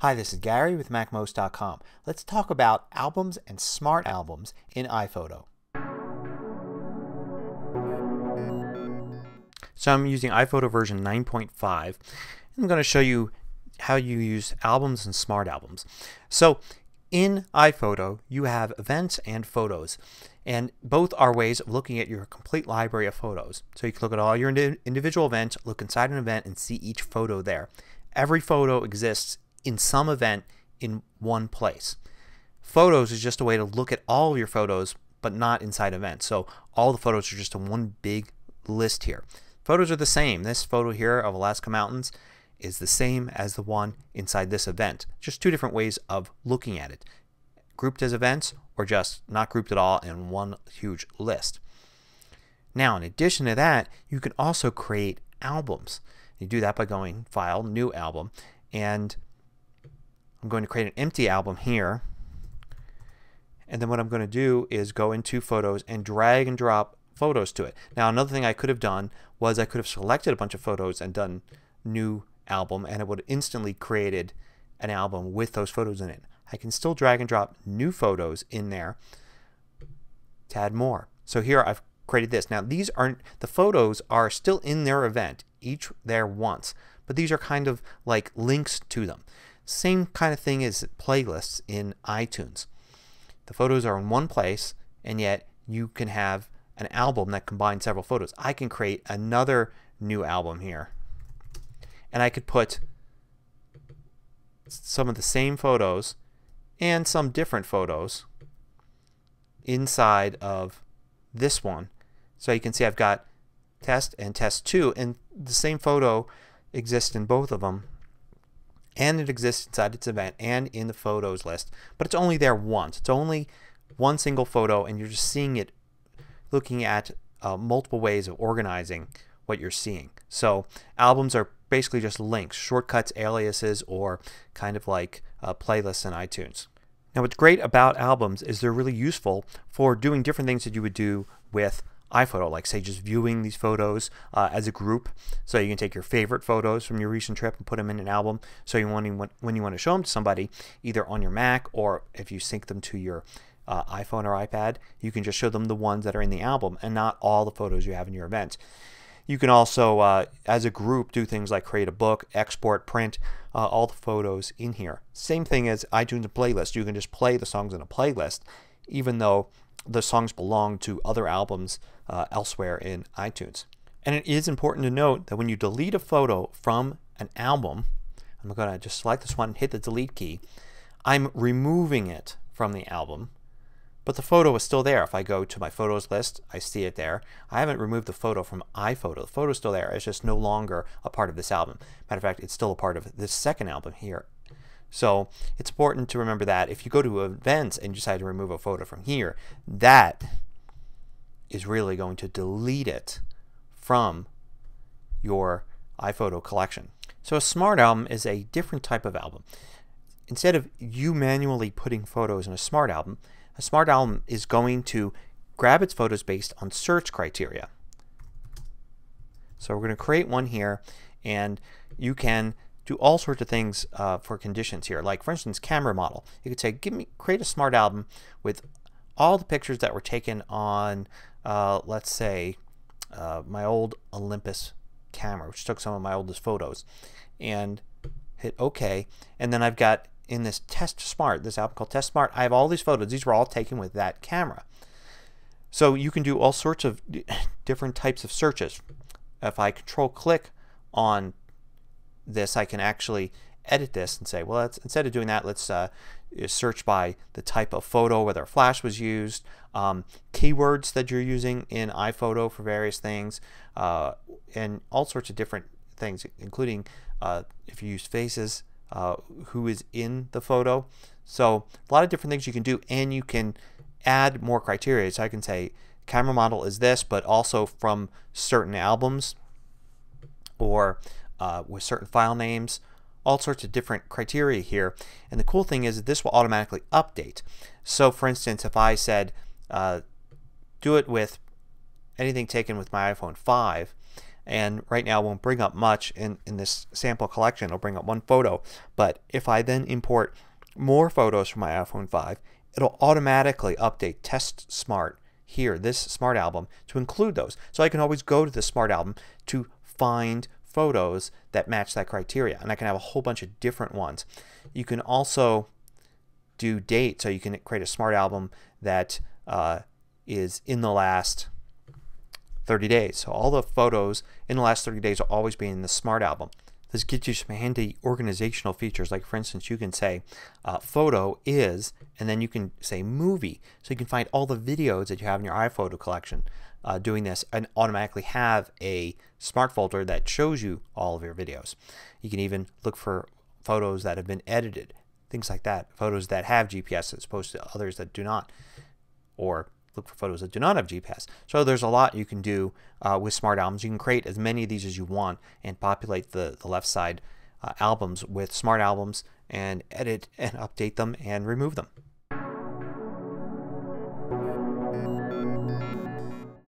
Hi, this is Gary with MacMost.com. Let's talk about albums and smart albums in iPhoto. So I'm using iPhoto version 9.5. I'm going to show you how you use albums and smart albums. So in iPhoto you have events and photos and both are ways of looking at your complete library of photos. So you can look at all your individual events, look inside an event and see each photo there. Every photo exists in some event in one place. Photos is just a way to look at all of your photos but not inside events. So all the photos are just in one big list here. Photos are the same. This photo here of Alaska Mountains is the same as the one inside this event. Just two different ways of looking at it. Grouped as events or just not grouped at all in one huge list. Now in addition to that you can also create albums. You do that by going File, New Album and I'm going to create an empty album here and then what I'm going to do is go into Photos and drag and drop photos to it. Now another thing I could have done was I could have selected a bunch of photos and done New Album and it would have instantly created an album with those photos in it. I can still drag and drop new photos in there to add more. So here I've created this. Now these aren't, the photos are still in their event, each there once, but these are kind of like links to them. Same kind of thing as playlists in iTunes. The photos are in one place and yet you can have an album that combines several photos. I can create another new album here and I could put some of the same photos and some different photos inside of this one. So you can see I've got test and test 2 and the same photo exists in both of them and it exists inside its event and in the photos list but it's only there once. It's only one single photo and you're just seeing it looking at uh, multiple ways of organizing what you're seeing. So albums are basically just links, shortcuts, aliases, or kind of like uh, playlists in iTunes. Now what's great about albums is they're really useful for doing different things that you would do with iPhoto, like say just viewing these photos uh, as a group. So you can take your favorite photos from your recent trip and put them in an album. So you want to, when you want to show them to somebody, either on your Mac or if you sync them to your uh, iPhone or iPad, you can just show them the ones that are in the album and not all the photos you have in your event. You can also, uh, as a group, do things like create a book, export, print uh, all the photos in here. Same thing as iTunes playlist. You can just play the songs in a playlist even though the songs belong to other albums uh, elsewhere in iTunes. And it is important to note that when you delete a photo from an album, I'm going to just select this one and hit the delete key, I'm removing it from the album but the photo is still there. If I go to my photos list, I see it there. I haven't removed the photo from iPhoto. The photo is still there. It's just no longer a part of this album. Matter of fact, it's still a part of this second album here. So it's important to remember that if you go to events and you decide to remove a photo from here, that is really going to delete it from your iPhoto collection. So a smart album is a different type of album. Instead of you manually putting photos in a smart album, a smart album is going to grab its photos based on search criteria. So we're going to create one here and you can do all sorts of things uh, for conditions here. Like for instance camera model. You could say give me create a smart album with all the pictures that were taken on uh, let's say uh, my old Olympus camera which took some of my oldest photos and hit OK and then I've got in this Test Smart, this app called Test Smart, I have all these photos. These were all taken with that camera. So you can do all sorts of different types of searches. If I control click on this I can actually edit this and say well instead of doing that let's uh, search by the type of photo whether a flash was used um, keywords that you're using in iPhoto for various things uh, and all sorts of different things including uh, if you use faces uh, who is in the photo. So a lot of different things you can do and you can add more criteria. So I can say camera model is this but also from certain albums or uh, with certain file names all sorts of different criteria here and the cool thing is that this will automatically update. So for instance if I said uh, do it with anything taken with my iPhone 5 and right now won't bring up much in, in this sample collection. It'll bring up one photo. But if I then import more photos from my iPhone 5, it'll automatically update Test Smart here, this Smart Album, to include those. So I can always go to the Smart Album to find photos that match that criteria. And I can have a whole bunch of different ones. You can also do date, so you can create a Smart Album that uh, is in the last 30 days. So all the photos in the last 30 days will always be in the Smart Album. This gives you some handy organizational features. Like for instance, you can say uh, photo is, and then you can say movie. So you can find all the videos that you have in your iPhoto collection uh, doing this and automatically have a smart folder that shows you all of your videos. You can even look for photos that have been edited, things like that. Photos that have GPS as opposed to others that do not. Or look for photos that do not have GPS. So there's a lot you can do uh, with smart albums. You can create as many of these as you want and populate the, the left side uh, albums with smart albums and edit and update them and remove them.